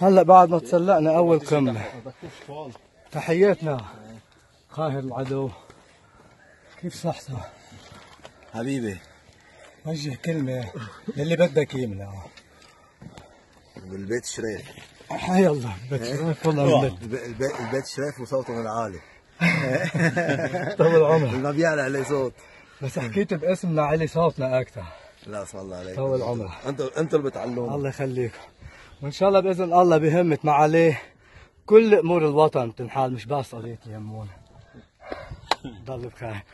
هلا بعد ما تسلقنا أول قمه تحياتنا. قاهر العدو. كيف صحته؟ حبيبي. وجه كلمة للي بدك يمنع. بالبيت شريف. حي الله بدك شرف والله بدك الب- البيت, البيت شريف وصوته من العالي. طول عمرك ما بيعلى عليه صوت. بس حكيت باسمنا علي صوتنا أكثر لا اسم الله عليك. طول عمرك أنتوا أنتوا اللي بتعلموا. الله يخليكم. وإن شاء الله بإذن الله بهمة مع عليه كل أمور الوطن تنحال مش بس قضية اليمون. ضل بخير.